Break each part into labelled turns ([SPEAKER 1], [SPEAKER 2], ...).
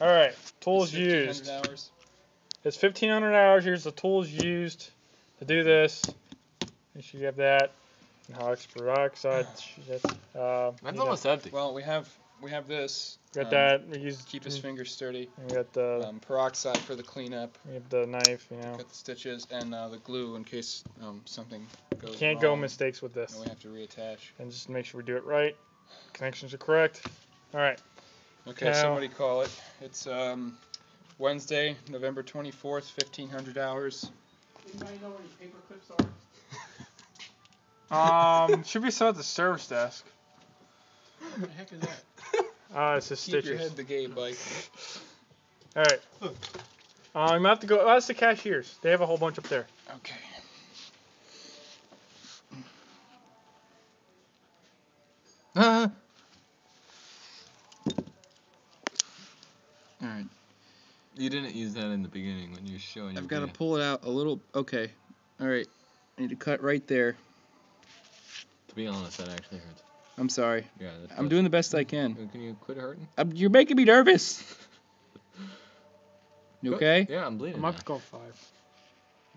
[SPEAKER 1] All right, tools
[SPEAKER 2] It's
[SPEAKER 1] used.
[SPEAKER 2] Hours.
[SPEAKER 1] It's 1500 hours. Here's the tools used to do this. Make sure you have that. And hydrogen peroxide. That's, uh,
[SPEAKER 3] That's
[SPEAKER 1] you
[SPEAKER 3] almost empty.
[SPEAKER 2] Well, we have we have this.
[SPEAKER 1] We Got
[SPEAKER 2] um,
[SPEAKER 1] that. We use.
[SPEAKER 2] Keep his fingers sturdy.
[SPEAKER 1] We got the.
[SPEAKER 2] Um, peroxide for the cleanup.
[SPEAKER 1] we have the knife. You know.
[SPEAKER 2] Cut the stitches and uh, the glue in case um, something goes
[SPEAKER 1] Can't go mistakes with this.
[SPEAKER 2] And we have to reattach.
[SPEAKER 1] And just make sure we do it right. Connections are correct. All right.
[SPEAKER 2] Okay,
[SPEAKER 1] Now-
[SPEAKER 2] somebody call it. It's um, Wednesday, November 24th, 1500 hours.
[SPEAKER 4] Anybody know where these paper clips are?
[SPEAKER 1] Um, should be still at the service desk.
[SPEAKER 4] What the heck is that?
[SPEAKER 1] Uh, it's just
[SPEAKER 2] Keep your
[SPEAKER 1] stitches.
[SPEAKER 2] head the game, bike.
[SPEAKER 1] All right. Um, you might have to go. Oh, that's the cashiers. They have a whole bunch up there.
[SPEAKER 2] Okay.
[SPEAKER 3] Ah.
[SPEAKER 2] All right.
[SPEAKER 3] You didn't use that in the beginning when you were showing
[SPEAKER 2] I've got to pull it out a little. Okay. All right. I need to cut right there.
[SPEAKER 3] To be honest, that actually hurts.
[SPEAKER 2] I'm sorry.
[SPEAKER 3] Yeah. That
[SPEAKER 2] I'm doing the best I can.
[SPEAKER 3] Oh, can you quit hurting?
[SPEAKER 2] I'm, you're making me nervous. You okay?
[SPEAKER 3] Yeah, I'm bleeding.
[SPEAKER 1] I'm
[SPEAKER 3] now.
[SPEAKER 1] about to call five.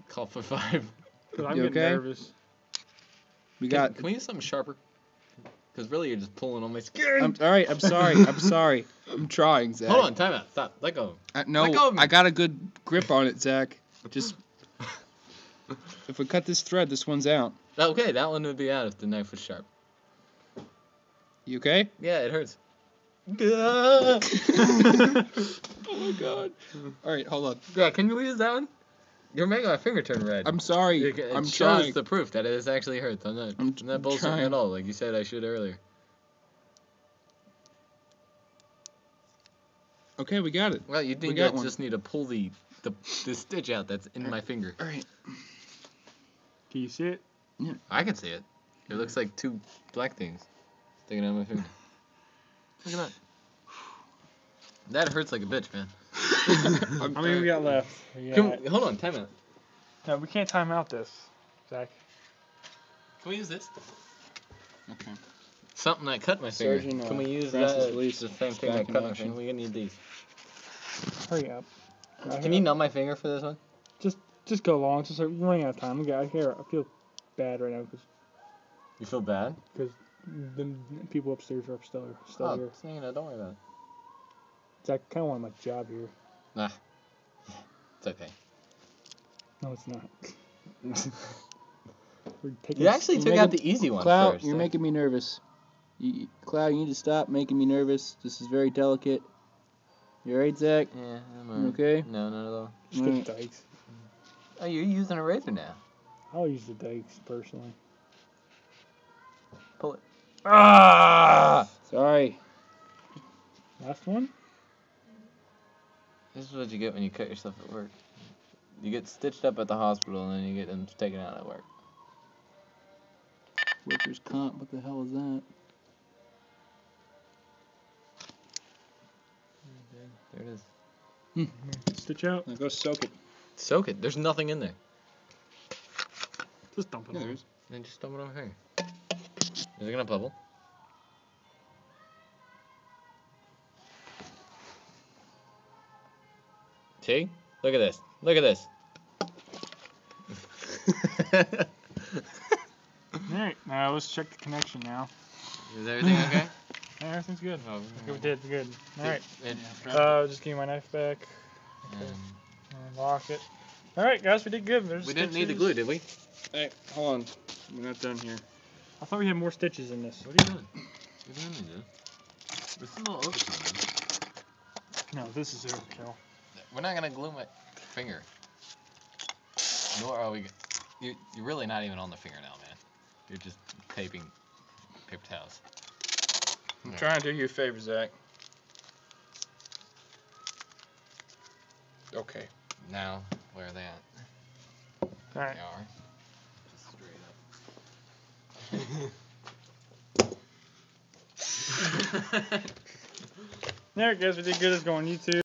[SPEAKER 3] Call for five.
[SPEAKER 1] Cause I'm
[SPEAKER 2] You
[SPEAKER 1] getting
[SPEAKER 2] okay?
[SPEAKER 1] nervous.
[SPEAKER 2] We
[SPEAKER 3] Can,
[SPEAKER 2] got.
[SPEAKER 3] can we use something sharper? Because really, you're just pulling on my skin.
[SPEAKER 2] I'm, all right. I'm sorry. I'm sorry. I'm trying, Zach.
[SPEAKER 3] Hold on, time out. Stop. Let go.
[SPEAKER 2] I, uh, no,
[SPEAKER 3] Let go of me.
[SPEAKER 2] I got a good grip on it, Zach. Just if we cut this thread, this one's out.
[SPEAKER 3] Okay, that one would be out if the knife was sharp.
[SPEAKER 2] You okay?
[SPEAKER 3] Yeah, it hurts.
[SPEAKER 2] oh my god. All right, hold on.
[SPEAKER 3] Yeah, can you use that one? You're making my finger turn red.
[SPEAKER 2] I'm sorry.
[SPEAKER 3] It, it
[SPEAKER 2] I'm
[SPEAKER 3] shows
[SPEAKER 2] trying.
[SPEAKER 3] the proof that it is actually hurts. I'm not,
[SPEAKER 2] I'm
[SPEAKER 3] I'm not bullshitting
[SPEAKER 2] trying.
[SPEAKER 3] at all, like you said I should earlier.
[SPEAKER 2] Okay, we got it.
[SPEAKER 3] Well, you think
[SPEAKER 2] got
[SPEAKER 3] I
[SPEAKER 2] one.
[SPEAKER 3] just need to pull the, the the stitch out that's in my finger.
[SPEAKER 2] All right.
[SPEAKER 1] Can you see it? Yeah.
[SPEAKER 3] I can see it. It looks like two black things sticking out of my finger. Look at that. That hurts like a bitch, man.
[SPEAKER 2] I'm
[SPEAKER 1] How many we got left? We got-
[SPEAKER 3] we, hold on, time out.
[SPEAKER 1] No, we can't time out this, Zach.
[SPEAKER 3] Can we use this?
[SPEAKER 2] Okay.
[SPEAKER 3] Something that cut my finger.
[SPEAKER 2] Surgeon, uh,
[SPEAKER 3] Can we use
[SPEAKER 2] Francis
[SPEAKER 3] that?
[SPEAKER 2] Lee's
[SPEAKER 3] the same thing
[SPEAKER 2] back
[SPEAKER 3] that cut my finger. We're gonna need these.
[SPEAKER 1] Hurry up.
[SPEAKER 3] Can you numb my finger for this one?
[SPEAKER 1] Just just go along. Just like, we're running out of time. We got here. I feel bad right now because
[SPEAKER 3] You feel bad?
[SPEAKER 1] Because the people upstairs are still still
[SPEAKER 3] oh,
[SPEAKER 1] here.
[SPEAKER 3] saying that. Don't worry about it.
[SPEAKER 1] Zach, I kind of want my job here.
[SPEAKER 3] Nah. It's okay.
[SPEAKER 1] No, it's not. We're taking
[SPEAKER 3] You actually
[SPEAKER 2] You're
[SPEAKER 3] took out the easy one
[SPEAKER 2] Cloud,
[SPEAKER 3] first.
[SPEAKER 2] you're
[SPEAKER 3] so-
[SPEAKER 2] making me nervous. You, Cloud, you need to stop making me nervous. This is very delicate. You alright, Zach?
[SPEAKER 3] Yeah, I'm alright.
[SPEAKER 2] okay?
[SPEAKER 3] No, not at all.
[SPEAKER 1] Just get the dikes.
[SPEAKER 3] Oh, you're using a razor now.
[SPEAKER 1] I'll use the dikes personally.
[SPEAKER 3] Pull it.
[SPEAKER 1] Ah!
[SPEAKER 2] Sorry.
[SPEAKER 1] Last one.
[SPEAKER 3] This is what you get when you cut yourself at work. You get stitched up at the hospital and then you get them taken out at work.
[SPEAKER 2] Workers' comp. What the hell is that?
[SPEAKER 3] There it is. Hmm.
[SPEAKER 1] Stitch out.
[SPEAKER 2] Now go soak it.
[SPEAKER 3] Soak it. There's nothing in there.
[SPEAKER 1] Just dump it
[SPEAKER 2] Yeah,
[SPEAKER 1] on.
[SPEAKER 2] there's-
[SPEAKER 3] Then just dump it on here. Is it gonna bubble? See? Look at this. Look at this.
[SPEAKER 1] All right. Now let's check the connection now.
[SPEAKER 3] Is everything okay?
[SPEAKER 1] Yeah, everything's good.
[SPEAKER 3] Oh,
[SPEAKER 1] Okay, we did good. All right.
[SPEAKER 3] It-
[SPEAKER 1] Uh, just give me my knife back.
[SPEAKER 3] um,
[SPEAKER 1] Lock it. All right, guys, we did good. There's
[SPEAKER 3] we didn't need the glue, did we?
[SPEAKER 2] Hey, hold on. We're not done here.
[SPEAKER 1] I thought we had more stitches in this.
[SPEAKER 3] What are you doing? What are you doing, dude? This is a little overkill, man.
[SPEAKER 1] No, this is overkill.
[SPEAKER 3] We're not gonna glue my finger. Nor are we. You, you're really not even on the finger now, man. You're just taping paper towels.
[SPEAKER 2] I'm
[SPEAKER 3] Yeah.
[SPEAKER 2] trying to do you a favor, Zach. Okay.
[SPEAKER 3] Now, where are they at?
[SPEAKER 1] All right.
[SPEAKER 3] They are. Just straight up.
[SPEAKER 1] All right, guys, we did good. Let's go on YouTube.